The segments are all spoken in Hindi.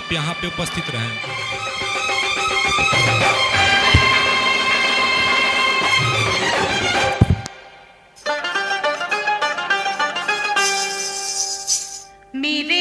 आप यहाँ पे उपस्थित रहें। मेरे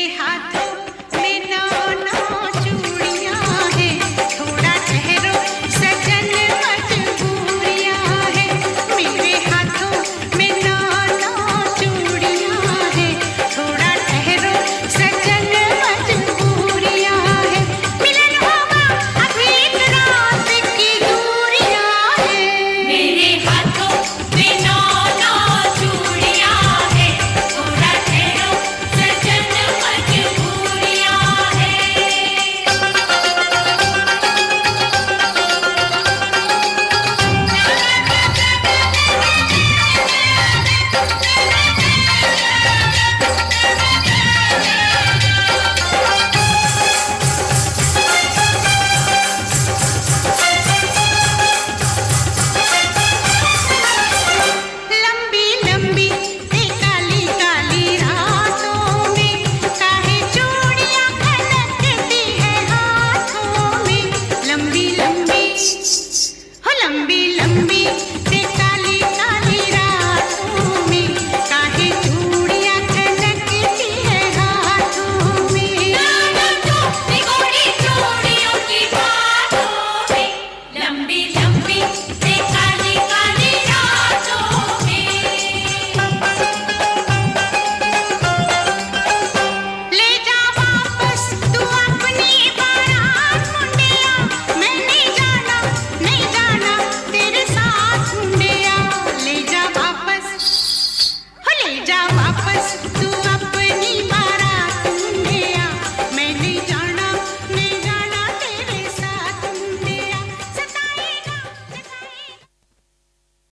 जा वापस तू